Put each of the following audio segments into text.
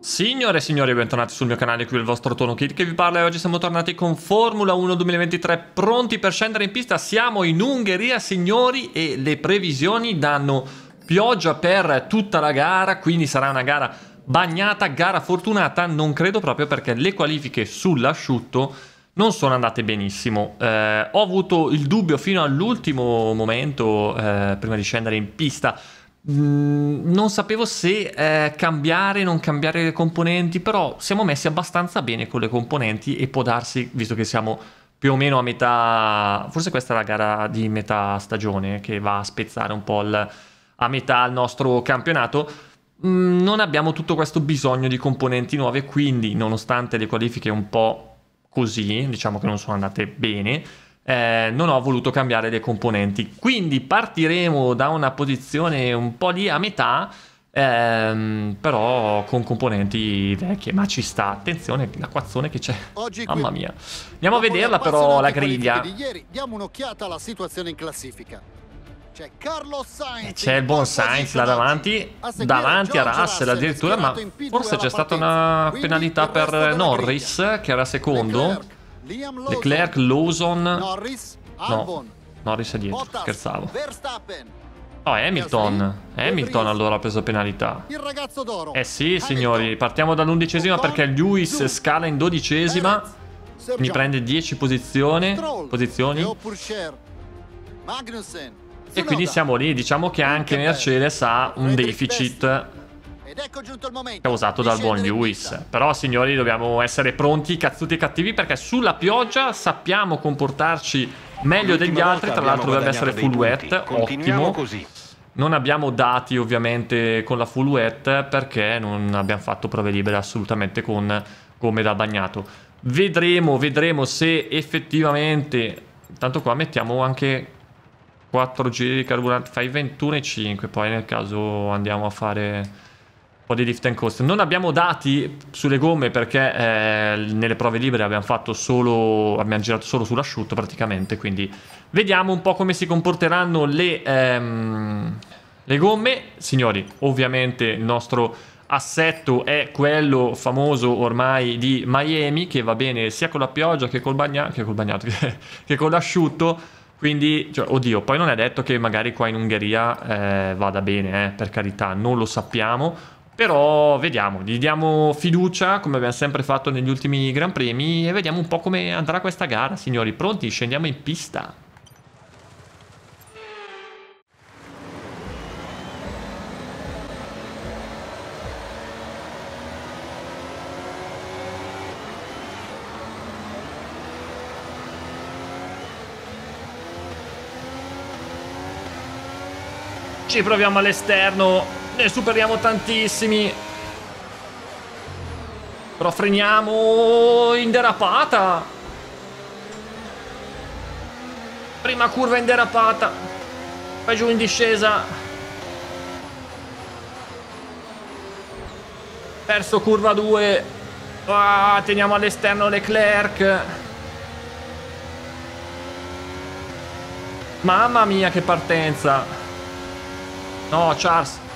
Signore e signori, bentornati sul mio canale, qui il vostro Tono Kid che vi parla e oggi siamo tornati con Formula 1 2023 pronti per scendere in pista. Siamo in Ungheria, signori, e le previsioni danno pioggia per tutta la gara, quindi sarà una gara bagnata, gara fortunata, non credo proprio perché le qualifiche sull'asciutto non sono andate benissimo. Eh, ho avuto il dubbio fino all'ultimo momento, eh, prima di scendere in pista, Mm, non sapevo se eh, cambiare non cambiare le componenti, però siamo messi abbastanza bene con le componenti e può darsi, visto che siamo più o meno a metà, forse questa è la gara di metà stagione che va a spezzare un po' il, a metà il nostro campionato, mm, non abbiamo tutto questo bisogno di componenti nuove, quindi nonostante le qualifiche un po' così, diciamo che non sono andate bene, eh, non ho voluto cambiare le componenti. Quindi partiremo da una posizione un po' lì a metà, ehm, però con componenti vecchie, ma ci sta. Attenzione, l'acquazzone che c'è. Mamma mia. Andiamo a vederla però la griglia. Di ieri, diamo un'occhiata alla situazione in classifica. C'è Carlos Sainz. C'è il buon Sainz là davanti, davanti a Russell addirittura, ma forse c'è stata una penalità per Norris, che era secondo. Leclerc, Lawson. Norris, no, Norris è dietro, scherzavo. Oh, Hamilton. Hamilton allora ha preso penalità. Eh sì, signori, partiamo dall'undicesima perché Lewis scala in dodicesima. Mi prende 10 posizioni. Posizioni. E quindi siamo lì. Diciamo che anche Mercedes ha un deficit causato dal buon Lewis. Però, signori, dobbiamo essere pronti, cazzuti e cattivi, perché sulla pioggia sappiamo comportarci meglio degli altri. Tra l'altro dovrebbe essere full wet, ottimo. Così. Non abbiamo dati ovviamente con la full wet perché non abbiamo fatto prove libere assolutamente con gomme da bagnato. Vedremo, vedremo se effettivamente... Tanto qua mettiamo anche 4 giri di carburante, fai 21,5 poi nel caso andiamo a fare po' di lift and coast. Non abbiamo dati sulle gomme perché eh, nelle prove libere abbiamo fatto solo abbiamo girato solo sull'asciutto praticamente, quindi vediamo un po' come si comporteranno le, ehm, le gomme. Signori, ovviamente il nostro assetto è quello famoso ormai di Miami che va bene sia con la pioggia che col, bagna che col bagnato che con l'asciutto quindi, cioè, oddio, poi non è detto che magari qua in Ungheria eh, vada bene, eh, per carità, non lo sappiamo. Però vediamo, gli diamo fiducia come abbiamo sempre fatto negli ultimi Gran Premi e vediamo un po' come andrà questa gara, signori. Pronti? Scendiamo in pista. Ci proviamo all'esterno ne superiamo tantissimi. Però freniamo in derapata. Prima curva in derapata. Poi giù in discesa. Perso curva 2. Ah, teniamo all'esterno Leclerc. Mamma mia che partenza. No, Charles.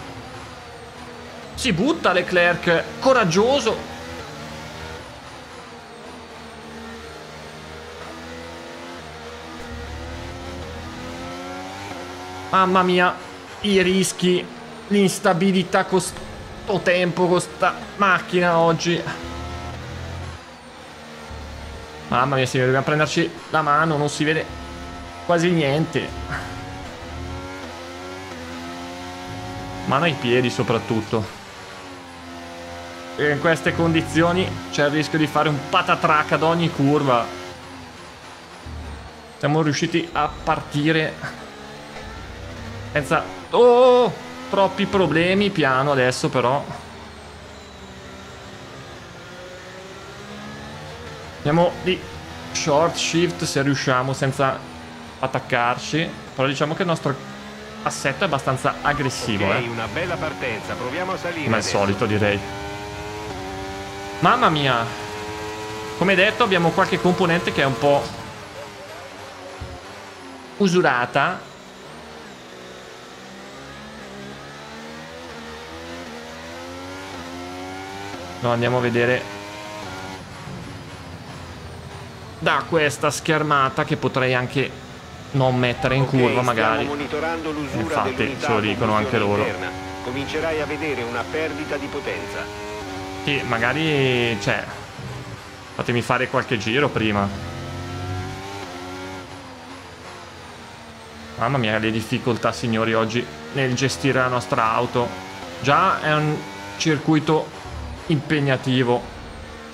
Si butta Leclerc, coraggioso. Mamma mia, i rischi, l'instabilità con sto tempo, con sta macchina oggi. Mamma mia signori, dobbiamo prenderci la mano, non si vede quasi niente. Mano ai piedi soprattutto. E in queste condizioni c'è il rischio di fare un patatrack ad ogni curva. Siamo riusciti a partire senza... Oh! Troppi problemi, piano adesso però. Andiamo di short shift se riusciamo senza attaccarci. Però diciamo che il nostro assetto è abbastanza aggressivo. Ok, eh. Come al solito direi. Mamma mia. Come detto abbiamo qualche componente che è un po' usurata. Lo andiamo a vedere da questa schermata che potrei anche non mettere in Ok, curva magari. Infatti, ce lo dicono anche loro. interna. Comincerai a vedere una perdita di potenza. Sì, magari, cioè, fatemi fare qualche giro prima. Mamma mia, le difficoltà, signori, oggi nel gestire la nostra auto. Già è un circuito impegnativo,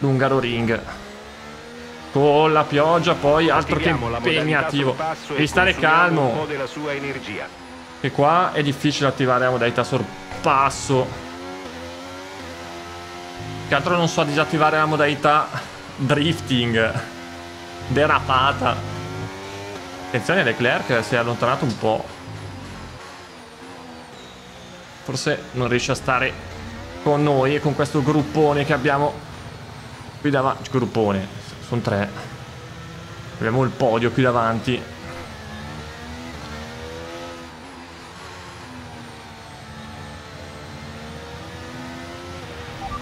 l'Ungaro Ring. Con la pioggia poi altro che impegnativo. Devi stare calmo. po' della sua energia. E qua è difficile attivare la modalità sorpasso. Che altro non so disattivare la modalità drifting. Derapata. Attenzione, Leclerc si è allontanato un po'. Forse non riesce a stare con noi e con questo gruppone che abbiamo qui davanti. Gruppone, sono tre. Abbiamo il podio qui davanti.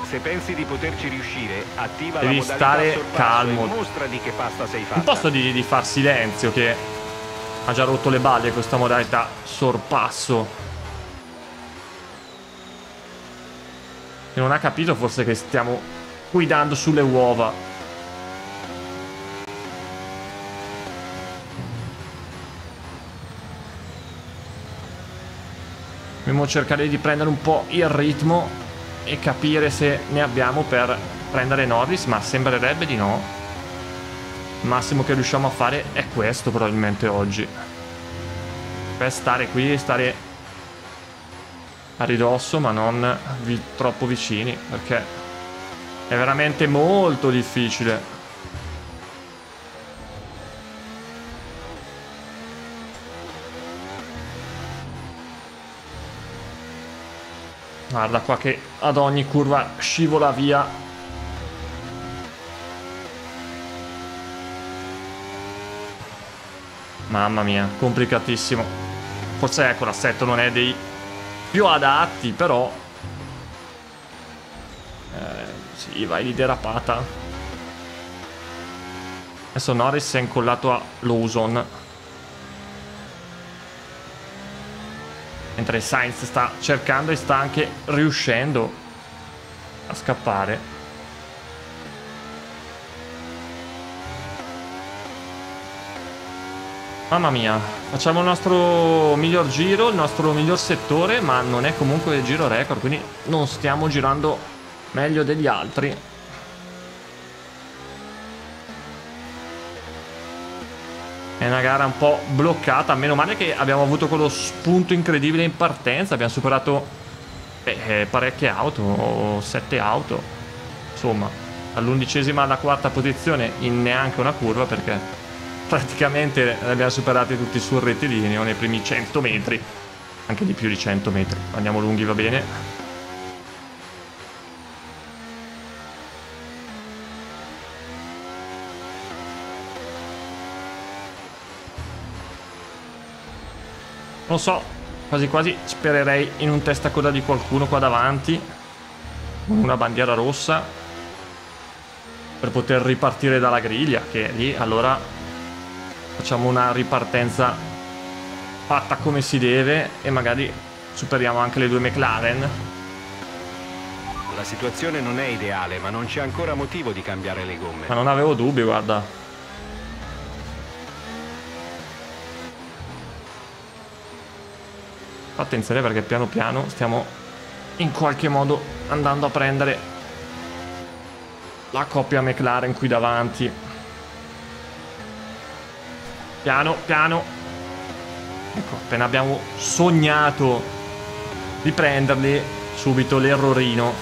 Se pensi di poterci riuscire, attiva Devi la modalità stare calmo. mostra di che pasta sei fatta. Non posso di, di far silenzio che ha già rotto le balle questa modalità sorpasso. E non ha capito forse che stiamo guidando sulle uova. Dobbiamo cercare di prendere un po' il ritmo e capire se ne abbiamo per prendere Norris, ma sembrerebbe di no. Il massimo che riusciamo a fare è questo probabilmente oggi. Per stare qui stare a ridosso, ma non vi- troppo vicini, perché è veramente molto difficile. Guarda qua che ad ogni curva scivola via. Mamma mia, complicatissimo. Forse ecco l'assetto non è dei più adatti, però... Eh, sì, vai di derapata. Adesso Norris è incollato a Lawson. Mentre Sainz sta cercando e sta anche riuscendo a scappare. Mamma mia, facciamo il nostro miglior giro, il nostro miglior settore, ma non è comunque il giro record, quindi non stiamo girando meglio degli altri. È una gara un po' bloccata, meno male che abbiamo avuto quello spunto incredibile in partenza, abbiamo superato beh, eh, parecchie auto, sette auto, insomma, dall'undicesima alla quarta posizione in neanche una curva perché praticamente li abbiamo superati tutti sul rettilineo nei primi 100 metri, anche di più di 100 metri, andiamo lunghi va bene. Non so, quasi quasi spererei in un testacoda di qualcuno qua davanti, con una bandiera rossa, per poter ripartire dalla griglia, che lì allora facciamo una ripartenza fatta come si deve e magari superiamo anche le due McLaren. La situazione non è ideale, ma non c'è ancora motivo di cambiare le gomme. Ma non avevo dubbi, guarda. Attenzione perché piano piano stiamo in qualche modo andando a prendere la coppia McLaren qui davanti. Piano, piano. Ecco, appena abbiamo sognato di prenderli, subito l'errorino.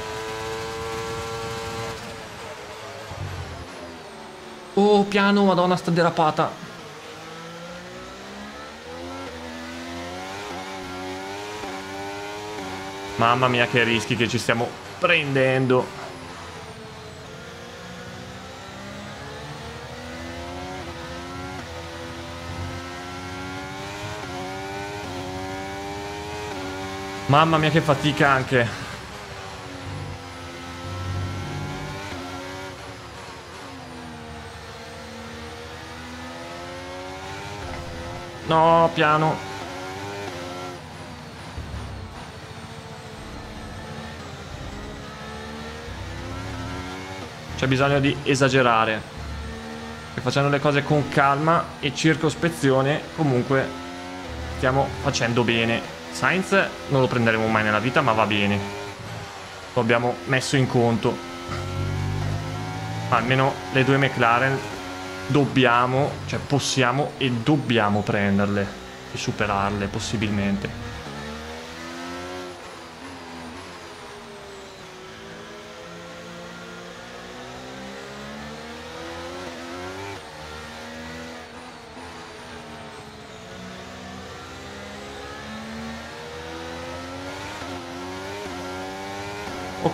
Oh, piano, madonna, sta derapata. Mamma mia che rischi che ci stiamo prendendo. Mamma mia che fatica anche No, piano C'è bisogno di esagerare. E facendo le cose con calma e circospezione, comunque stiamo facendo bene. Sainz non lo prenderemo mai nella vita, ma va bene. Lo abbiamo messo in conto. Almeno le due McLaren dobbiamo, cioè possiamo e dobbiamo prenderle e superarle possibilmente.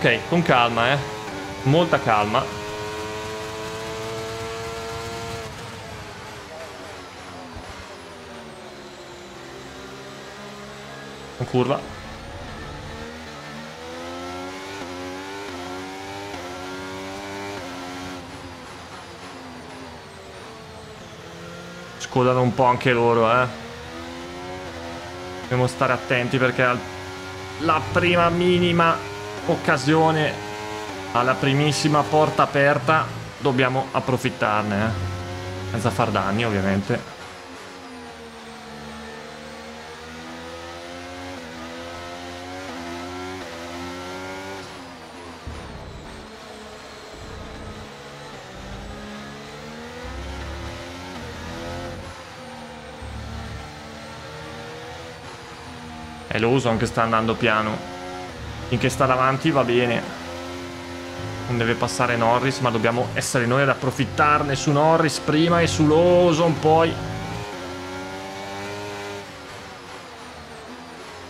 Ok, con calma, eh. Molta calma. Con curva. Scodano un po' anche loro, eh. Dobbiamo stare attenti perché la prima minima occasione alla primissima porta aperta dobbiamo approfittarne eh? senza far danni ovviamente E lo uso anche sta andando piano Finché sta davanti va bene. Non deve passare Norris, ma dobbiamo essere noi ad approfittarne su Norris prima e su Lawson poi.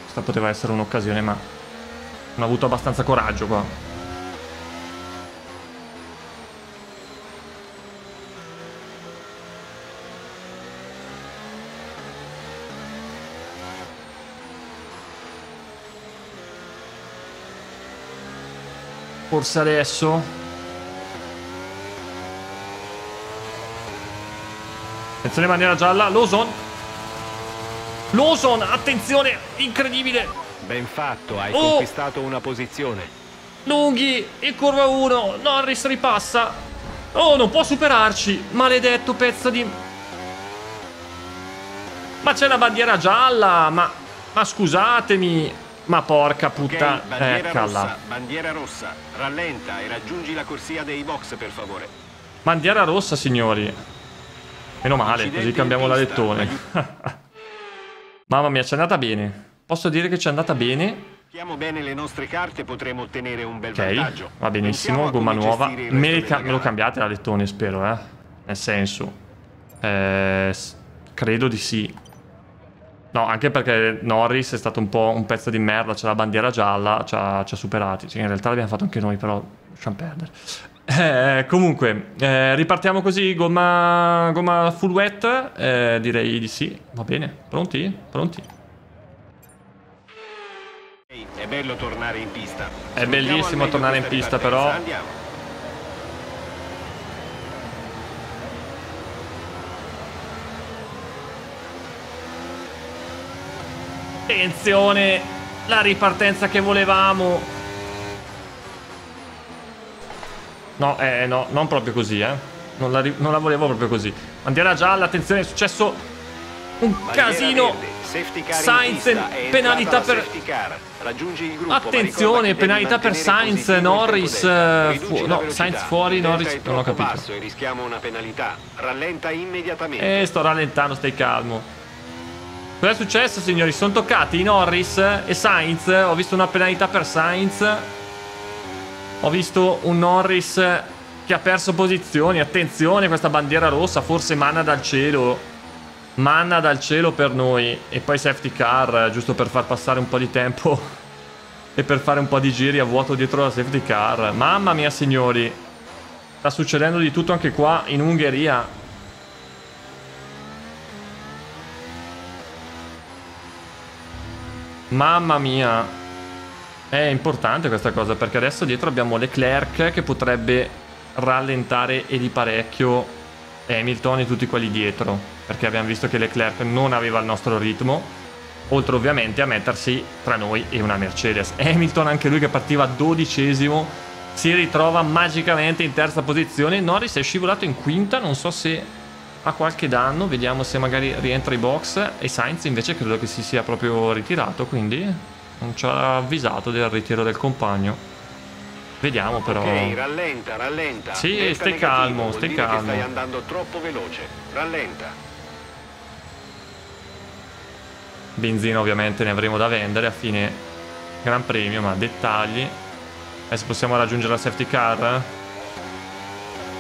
Questa poteva essere un'occasione, ma non ha avuto abbastanza coraggio qua. Forse adesso. Attenzione maniera gialla. Lawson. Lawson, attenzione, incredibile. Ben fatto, hai oh. conquistato una posizione. Lunghi, in curva 1, Norris ripassa. Oh, non può superarci. Maledetto pezzo di... Ma c'è la bandiera gialla, ma... Ma scusatemi. Ma porca puttana. Bandiera Eccola. rossa, bandiera rossa. Rallenta e raggiungi la corsia dei box, per favore. Bandiera rossa, signori. Meno male, Incidente così cambiamo la lettone. Mamma mia, ci è andata bene. Posso dire che ci è andata bene. Mettiamo bene le nostre carte potremo ottenere un bel okay, vantaggio. va benissimo, gomma nuova. Me, me lo cambiate la lettone, spero, eh. Nel senso. Eh, credo di sì. No, anche perché Norris è stato un po' un pezzo di merda, c'è la bandiera gialla, ci ha, ci ha superati. Cioè, in realtà l'abbiamo fatto anche noi, però lasciamo perdere. Eh, comunque, eh, ripartiamo così, gomma, gomma full wet, eh, direi di sì, va bene. Pronti? Pronti? È bello tornare in pista. È bellissimo tornare in pista, però... Andiamo. Attenzione, la ripartenza che volevamo. No, eh, no, non proprio così, eh. Non la, non la volevo proprio così. Bandiera gialla, attenzione, è successo un Bandiera casino. Sainz, penalità per... Gruppo, Attenzione, penalità per Sainz, Norris... Uh, fu no, Sainz fuori, Norris... Non ho capito. E rischiamo una penalità. Rallenta immediatamente. Eh, sto rallentando, stai calmo. Cosa è successo, signori? Sono toccati Norris e Sainz. Ho visto una penalità per Sainz. Ho visto un Norris che ha perso posizioni. Attenzione, questa bandiera rossa. Forse manna dal cielo. Manna dal cielo per noi. E poi safety car, giusto per far passare un po' di tempo. e per fare un po' di giri a vuoto dietro la safety car. Mamma mia, signori. Sta succedendo di tutto anche qua in Ungheria. Mamma mia. È importante questa cosa perché adesso dietro abbiamo Leclerc che potrebbe rallentare e di parecchio Hamilton e tutti quelli dietro. perché abbiamo visto che Leclerc non aveva il nostro ritmo, oltre ovviamente a mettersi tra noi e una Mercedes. Hamilton, anche lui che partiva dodicesimo, si ritrova magicamente in terza posizione. Norris è scivolato in quinta, non so se ha qualche danno, vediamo se magari rientra i box e Sainz invece credo che si sia proprio ritirato, quindi non ci ha avvisato del ritiro del compagno. Vediamo però. Ok, rallenta, rallenta. Sì, Delta stai negativo, calmo, stai calmo. Stai andando troppo veloce. Rallenta. Benzina ovviamente ne avremo da vendere a fine Gran Premio, ma dettagli. Adesso possiamo raggiungere la safety car?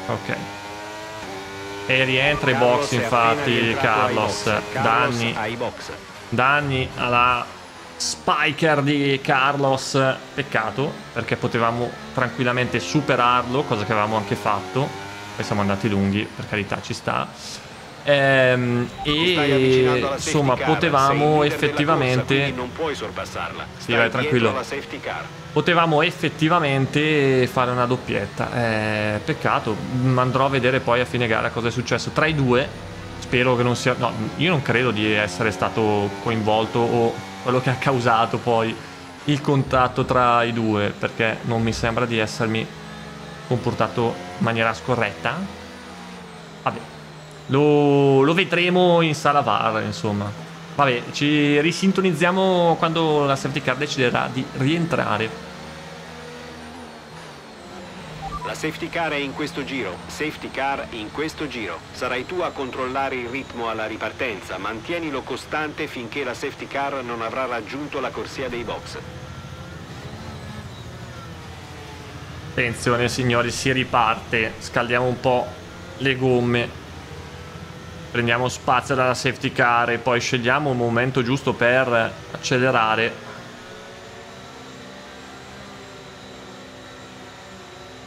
Ok. E rientra i box infatti Carlos. Danni, danni alla spiker di Carlos. Peccato, perché potevamo tranquillamente superarlo, cosa che avevamo anche fatto. Poi siamo andati lunghi, per carità ci sta. Ehm, e insomma potevamo corsa, effettivamente quindi non puoi sorpassarla. Sì, vai, tranquillo. Potevamo effettivamente fare una doppietta. Eh, peccato, andrò a vedere poi a fine gara cosa è successo. Tra i due, spero che non sia. No, io non credo di essere stato coinvolto o quello che ha causato poi il contatto tra i due, perché non mi sembra di essermi comportato in maniera scorretta. Vabbè, lo, lo vedremo in sala VAR, insomma. Vabbè, ci risintonizziamo quando la safety car deciderà di rientrare. La safety car è in questo giro. Safety car in questo giro. Sarai tu a controllare il ritmo alla ripartenza. Mantienilo costante finché la safety car non avrà raggiunto la corsia dei box. Attenzione signori, si riparte. Scaldiamo un po' le gomme. Prendiamo spazio dalla safety car e poi scegliamo un momento giusto per accelerare.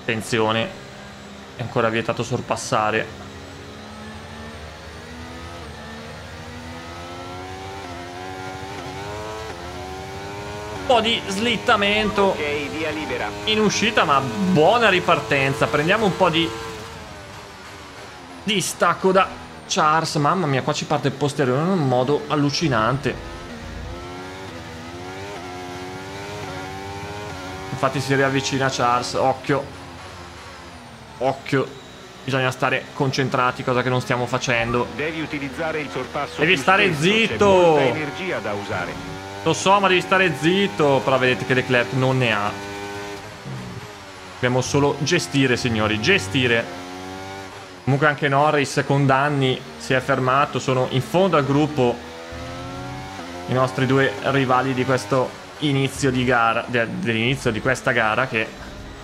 Attenzione, è ancora vietato sorpassare. Un po' di slittamento Ok, via libera. in uscita, ma buona ripartenza. Prendiamo un po' di distacco da Charles. Mamma mia, qua ci parte il posteriore in un modo allucinante. Infatti si riavvicina Charles. Occhio. Occhio. Bisogna stare concentrati, cosa che non stiamo facendo. Devi utilizzare il sorpasso Devi stare spesso, zitto. C'è energia da usare. Lo so, ma devi stare zitto. Però vedete che Leclerc non ne ha. Dobbiamo solo gestire, signori. Gestire. Comunque anche Norris con danni si è fermato. Sono in fondo al gruppo i nostri due rivali di questo inizio di gara. de- dell'inizio di questa gara che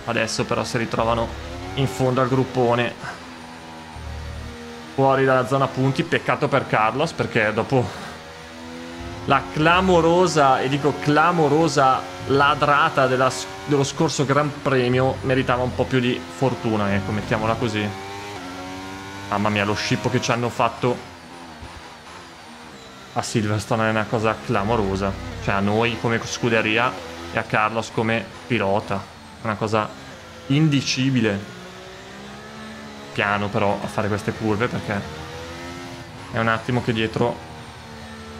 adesso però si ritrovano in fondo al gruppone. Fuori dalla zona punti. Peccato per Carlos perché dopo la clamorosa, e dico clamorosa ladrata della dello scorso Gran Premio meritava un po' più di fortuna, ecco, mettiamola così. Mamma mia, lo scippo che ci hanno fatto a Silverstone è una cosa clamorosa. Cioè a noi come scuderia e a Carlos come pilota. Una cosa indicibile. Piano però a fare queste curve perché è un attimo che dietro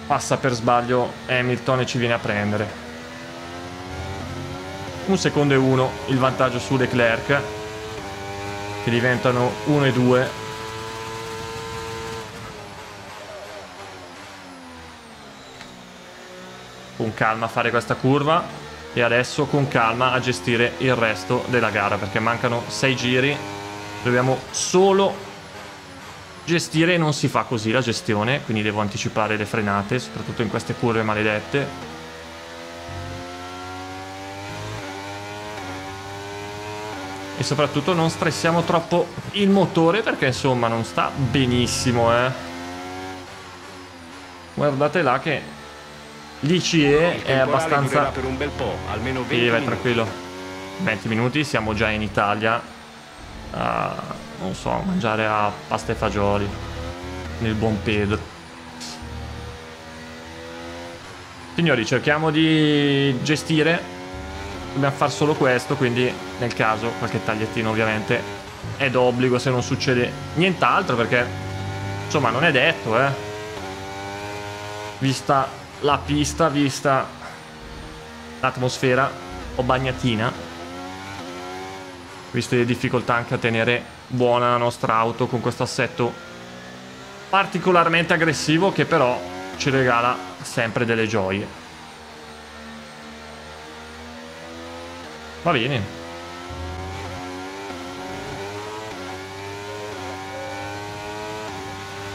passa per sbaglio Hamilton e ci viene a prendere. Un secondo e uno il vantaggio su Leclerc che diventano 1 e 2. Con calma a fare questa curva e adesso con calma a gestire il resto della gara perché mancano 6 giri. Dobbiamo solo Gestire non si fa così la gestione, quindi devo anticipare le frenate, soprattutto in queste curve maledette. E soprattutto non stressiamo troppo il motore perché insomma non sta benissimo, eh. Guardate là che l'ICE è abbastanza... per un bel po', almeno 20 Sì, vai tranquillo. 20 minuti, siamo già in Italia. A, non so, mangiare a pasta e fagioli. Nel buon Pedro. Signori, cerchiamo di gestire. Dobbiamo fare solo questo, quindi nel caso qualche tagliettino ovviamente è d'obbligo se non succede nient'altro perché Insomma, non è detto, eh. Vista la pista, vista l'atmosfera o bagnatina. Visto le difficoltà anche a tenere buona la nostra auto con questo assetto particolarmente aggressivo che però ci regala sempre delle gioie. Va bene.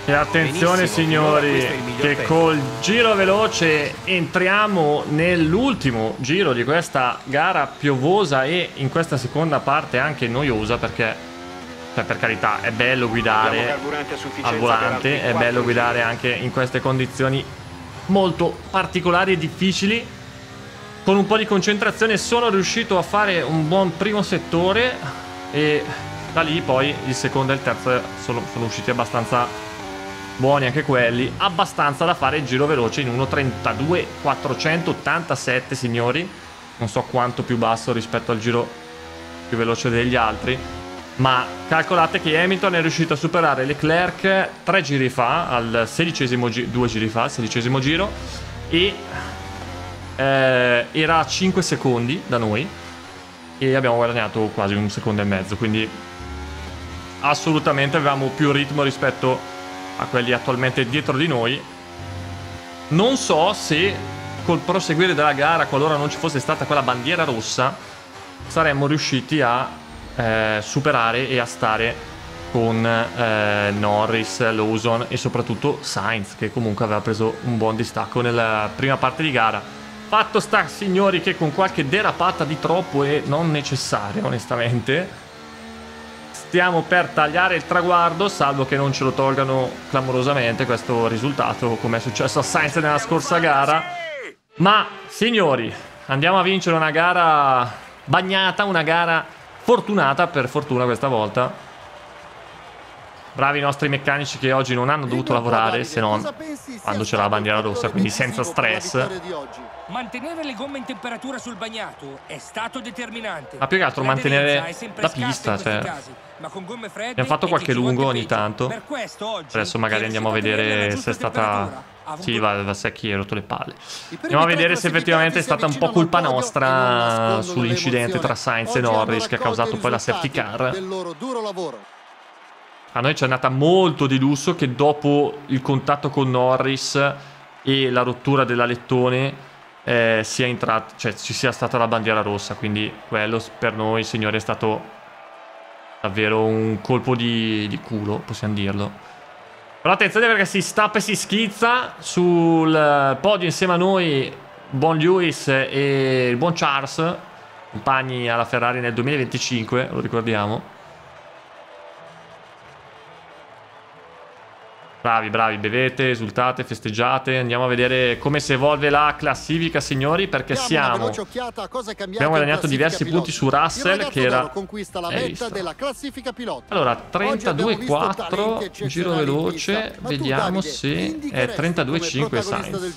E attenzione Benissimo, signori, che col giro veloce entriamo nell'ultimo giro di questa gara piovosa e in questa seconda parte anche noiosa perché, cioè per carità, è bello guidare al volante, è bello guidare anche in queste condizioni molto particolari e difficili. Con un po' di concentrazione sono riuscito a fare un buon primo settore e da lì poi il secondo e il terzo sono, sono usciti abbastanza buoni anche quelli, abbastanza da fare il giro veloce in 1.32.487 signori, non so quanto più basso rispetto al giro più veloce degli altri, ma calcolate che Hamilton è riuscito a superare Leclerc tre giri fa, al sedicesimo giro, due giri fa, al sedicesimo giro, e eh, era a 5 secondi da noi e abbiamo guadagnato quasi un secondo e mezzo, quindi assolutamente avevamo più ritmo rispetto a a quelli attualmente dietro di noi. Non so se col proseguire della gara, qualora non ci fosse stata quella bandiera rossa, saremmo riusciti a eh, superare e a stare con eh, Norris, Lawson e soprattutto Sainz, che comunque aveva preso un buon distacco nella prima parte di gara. Fatto sta, signori, che con qualche derapata di troppo e non necessaria, onestamente, stiamo per tagliare il traguardo, salvo che non ce lo tolgano clamorosamente questo risultato, come è successo a Sainz nella scorsa gara. Ma, signori, andiamo a vincere una gara bagnata, una gara fortunata, per fortuna questa volta. Bravi i nostri meccanici che oggi non hanno dovuto lavorare se non quando c'era la bandiera rossa, quindi senza stress. Mantenere le gomme in temperatura sul bagnato è stato determinante. Ma più che altro mantenere la pista, cioè. Abbiamo fatto qualche lungo ogni tanto. Adesso magari andiamo a vedere se è stata... Sì, va, va secchi e rotto le palle. Andiamo a vedere se effettivamente è stata un po' colpa nostra sull'incidente tra Sainz e Norris che ha causato poi la safety car. A noi ci è andata molto di lusso che dopo il contatto con Norris e la rottura dell'alettone eh, sia entrato, cioè ci sia stata la bandiera rossa, quindi quello per noi, signori, è stato davvero un colpo di, di culo, possiamo dirlo. Però attenzione perché si stappa e si schizza sul podio insieme a noi buon Lewis e il buon Charles, compagni alla Ferrari nel 2025, lo ricordiamo. Bravi, bravi, bevete, esultate, festeggiate. Andiamo a vedere come si evolve la classifica, signori, perché siamo... Abbiamo guadagnato diversi punti su Russell, che era... conquista la vetta della classifica pilota. Allora, 32-4, giro veloce, vediamo se è 32-5 Sainz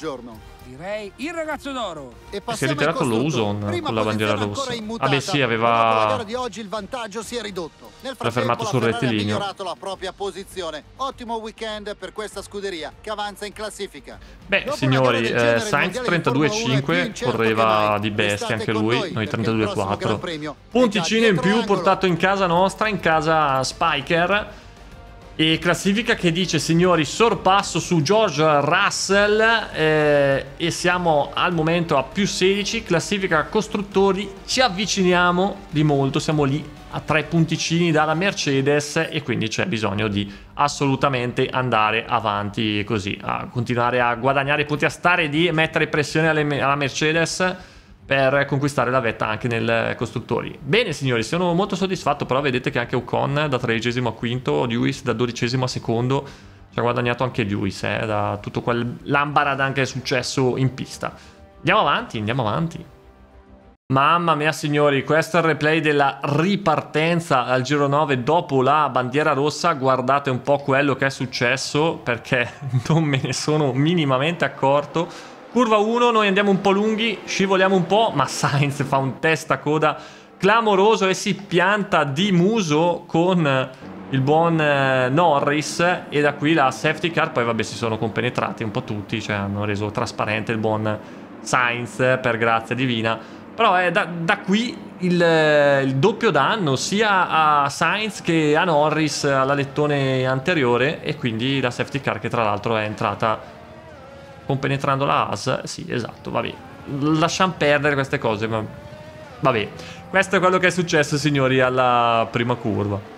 direi il ragazzo d'oro. E si è ritirato l'Uson con la bandiera rossa. Ah beh sì, aveva... di oggi il vantaggio si è ridotto. Nel L'ha fermato sul rettilineo. Ha la propria posizione. Ottimo weekend per questa scuderia che avanza in classifica. Beh, Dopo signori, eh, Sainz 32,5 correva di bestia anche lui, noi 32,4. Punticino in più portato in casa nostra, in casa Spiker. E classifica che dice, signori, sorpasso su George Russell eh, e siamo al momento a più 16, classifica costruttori, ci avviciniamo di molto, siamo lì a tre punticini dalla Mercedes e quindi c'è bisogno di assolutamente andare avanti così, a continuare a guadagnare punti, a stare di mettere pressione alla Mercedes per conquistare la vetta anche nel costruttori. Bene signori, sono molto soddisfatto, però vedete che anche Ocon da tredicesimo a quinto, Lewis da dodicesimo a secondo, ci ha guadagnato anche Lewis, eh, da tutto quel lambarad che è successo in pista. Andiamo avanti, andiamo avanti. Mamma mia signori, questo è il replay della ripartenza al giro 9 dopo la bandiera rossa, guardate un po' quello che è successo perché non me ne sono minimamente accorto Curva 1, noi andiamo un po' lunghi, scivoliamo un po', ma Sainz fa un testa coda clamoroso e si pianta di muso con il buon eh, Norris e da qui la safety car, poi vabbè si sono compenetrati un po' tutti, cioè hanno reso trasparente il buon Sainz per grazia divina, però è da, da qui il, il, doppio danno sia a Sainz che a Norris all'alettone anteriore e quindi la safety car che tra l'altro è entrata compenetrando la AS, sì esatto, vabbè, lasciamo perdere queste cose, ma vabbè, questo è quello che è successo signori alla prima curva.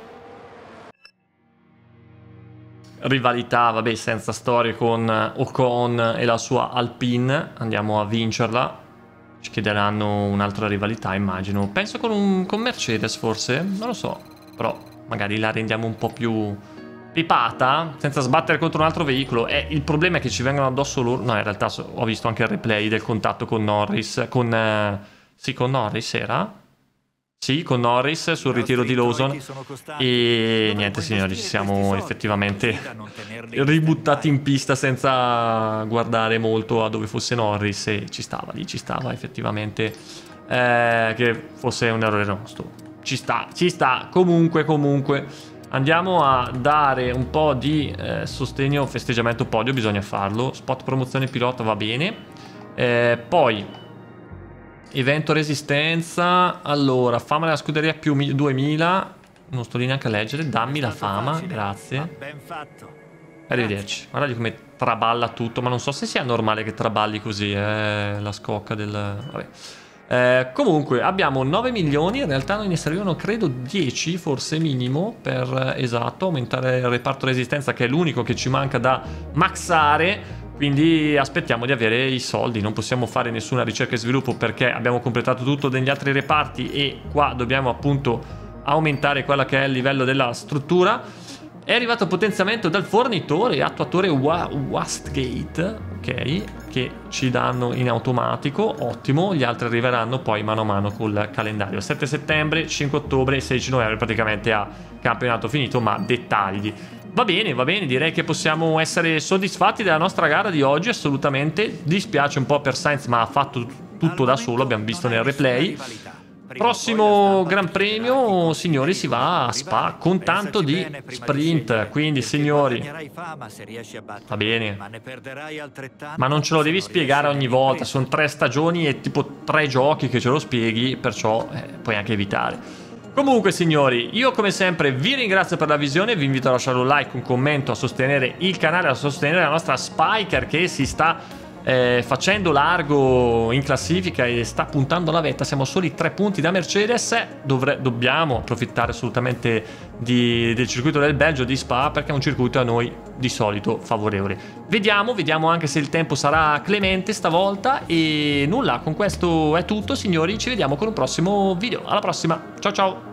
rivalità, vabbè, senza storie con Ocon e la sua Alpine. Andiamo a vincerla. Ci chiederanno un'altra rivalità, immagino. Penso con, un, con Mercedes, forse? Non lo so. Però magari la rendiamo un po' più pipata, senza sbattere contro un altro veicolo. E il problema è che ci vengono addosso loro... No, in realtà ho visto anche il replay del contatto con Norris. Con... Eh... Sì, con Norris era? Sì, con Norris sul ritiro di Lawson e niente signori, ci siamo effettivamente ributtati in pista senza guardare molto a dove fosse Norris e ci stava lì, ci stava effettivamente eh, che fosse un errore nostro. Ci sta, ci sta, comunque, comunque. Andiamo a dare un po' di eh, sostegno, festeggiamento podio, bisogna farlo. Spot promozione pilota va bene. Eh, poi Evento resistenza. Allora, fama della scuderia più 2000. Non sto lì neanche a leggere. Dammi la fama, grazie. Arrivederci. Guarda come traballa tutto. Ma non so se sia normale che traballi così, eh, la scocca del... Vabbè. Eh, comunque abbiamo 9 milioni, in realtà noi ne servivano credo 10 forse minimo per eh, esatto aumentare il reparto resistenza che è l'unico che ci manca da maxare. Quindi aspettiamo di avere i soldi, non possiamo fare nessuna ricerca e sviluppo perché abbiamo completato tutto degli altri reparti e qua dobbiamo appunto aumentare quello che è il livello della struttura. È arrivato potenziamento dal fornitore attuatore Wastgate, ok, che ci danno in automatico, ottimo, gli altri arriveranno poi mano a mano col calendario. 7 settembre, 5 ottobre e 16 novembre praticamente a campionato finito, ma dettagli. Va bene, va bene, direi che possiamo essere soddisfatti della nostra gara di oggi, assolutamente. Dispiace un po' per Sainz, ma ha fatto tutto da solo, abbiamo visto nel replay. Prossimo Gran Premio, signori, si va a Spa con tanto di sprint, quindi signori, va bene, ma non ce lo devi spiegare ogni volta, sono tre stagioni e tipo tre giochi che ce lo spieghi, perciò eh, puoi anche evitare. Comunque signori, io come sempre vi ringrazio per la visione, vi invito a lasciare un like, un commento, a sostenere il canale, a sostenere la nostra Spiker che si sta eh, facendo largo in classifica e sta puntando la vetta. Siamo soli tre punti da Mercedes, Dovre dobbiamo approfittare assolutamente di, del circuito del Belgio, di Spa, perché è un circuito a noi di solito favorevole. Vediamo, vediamo anche se il tempo sarà clemente stavolta e nulla, con questo è tutto signori, ci vediamo con un prossimo video. Alla prossima, ciao ciao!